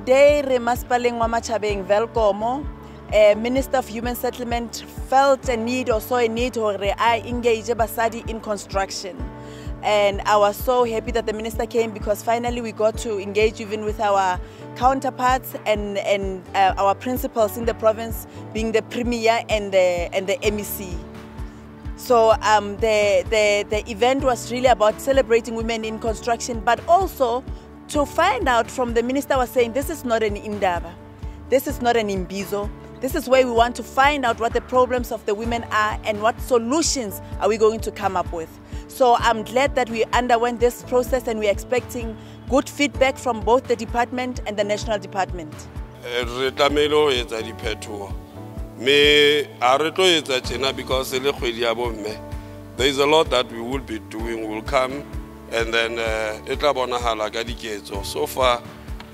today re masipaleng wa uh, Minister of Human Settlement felt a need or saw a need to engage basadi in construction and I was so happy that the minister came because finally we got to engage even with our counterparts and, and uh, our principals in the province being the premier and the, and the MEC. So um, the, the, the event was really about celebrating women in construction, but also to find out from the minister was saying, this is not an indaba, this is not an imbizo, this is where we want to find out what the problems of the women are and what solutions are we going to come up with. So I'm glad that we underwent this process and we're expecting good feedback from both the department and the national department. Eh, tjena because there is a lot that we will be doing We'll come and then uh, e tla bonahala ka diketso. So far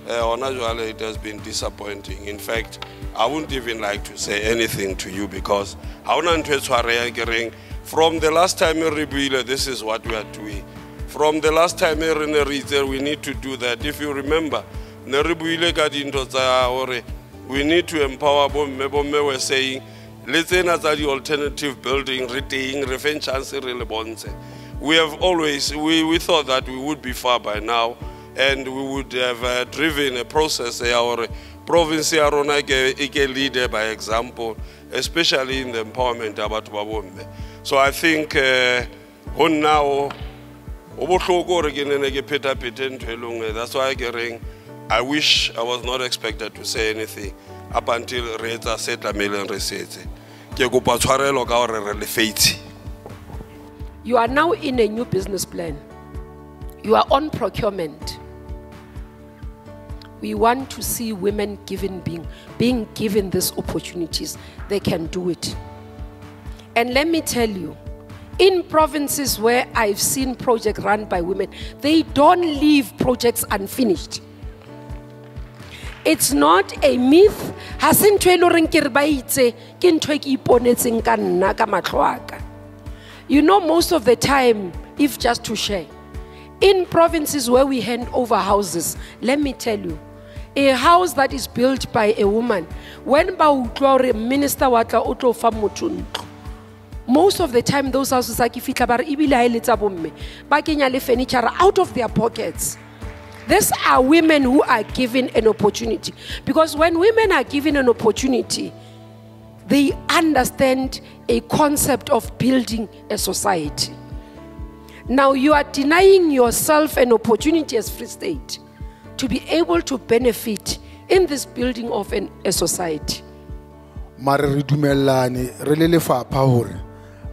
hona jwale it has been disappointing. In fact i wouldn't even like to say anything to you because ha ona ntho e tshwareha ke from the last time re buile this is what we are doing. From the last time re ne re itse we need to do that. If you remember ne re buile ka dintho tsa hore we need to empower bomme bomme were saying le tsena tsa di-alternative building re teng re feng chance re le bontshe we have always we, we thought that we would be far by now and we would have uh, driven a process. Hore province ya rona e leader by example especially in the empowerment about bomme. So i think go nna o o bohloko gore ke nene ke phetaphete ntho e lengwe that's why reng i wish i was not expected to say anything up until re etsa se tlameileng re You are now in a new business plan. You are on procurement. We want to see women given being being given these opportunities. They can do it. And let me tell you, in provinces where I've seen projects run by women, they don't leave projects unfinished. It's not a myth. You know, most of the time, if just to share, in provinces where we hand over houses, let me tell you, a house that is built by a woman, when ba minister most of the time those houses are fihla ba re ebile le furniture out of their pockets. These are women who are given an opportunity. Because when women are given an opportunity they understand a concept of building a society. Now you are denying yourself an opportunity as free state to be able to benefit in this building of an, a society. Mare re dumellane re le lefapha hore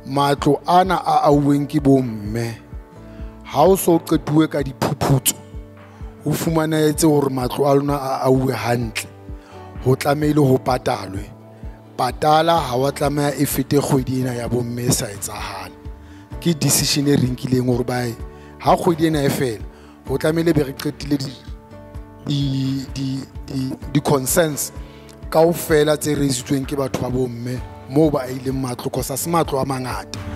matlo ana a auweng ke bomme ha o so qetuwe ka diphuputso ho fumanetse hore matlo a lona a auwe hantle ho tlamehile ho patalwe patala ha wa tlameha e fete kgwedi ena ya bomme e sa etsagale ke decision e re nkileng hore ba ha kgwedi ena e fela go tlamehile be re qetile di di kao fela tse reisitsweng ke batho ba bomme moo ba ileng matlo kosa se matlo a mangata